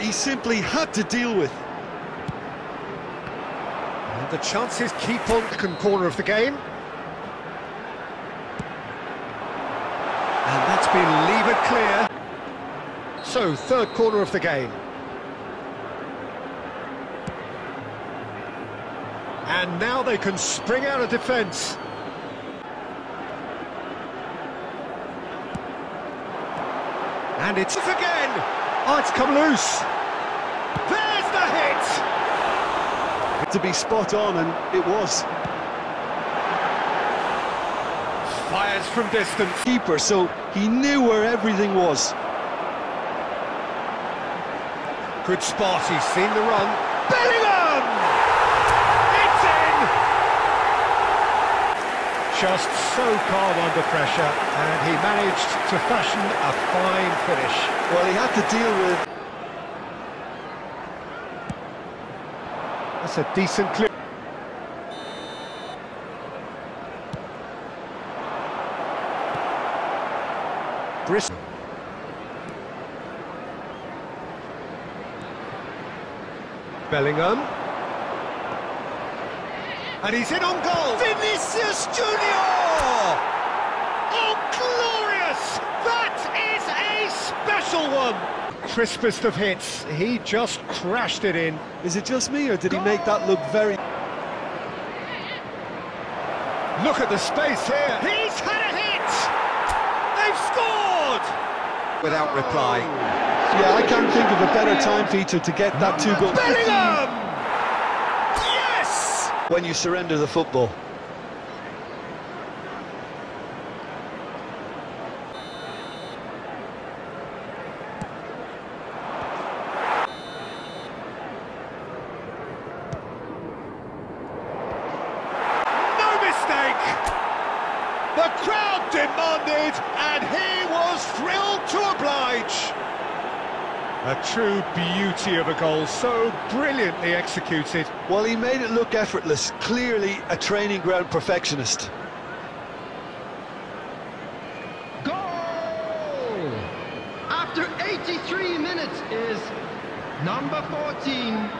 he simply had to deal with. And the chances keep on corner of the game. And that's been levered clear. So, third corner of the game. And now they can spring out of defence. And it's again! Oh, it's come loose! There's the hit! To be spot on, and it was. Fires from distance. Keeper, so he knew where everything was. Good spot, he's seen the run. Bellingham! It's in! Just so calm under pressure, and he managed to fashion a fine finish. Well, he had to deal with... That's a decent clear. Bristol. Bellingham. And he's in on goal. Vinicius Junior! Oh, glorious! That is a special one! Crispest of hits. He just crashed it in. Is it just me, or did he make that look very... Look at the space here. He's had a hit! They've scored! Without reply. Yeah, I can't think of a better time feature to get that two-goal... Bellingham! When you surrender the football. No mistake! The crowd demanded, and he was thrilled to oblige. A true beauty of a goal, so brilliantly executed. Well, he made it look effortless, clearly a training ground perfectionist. Goal! After 83 minutes is number 14.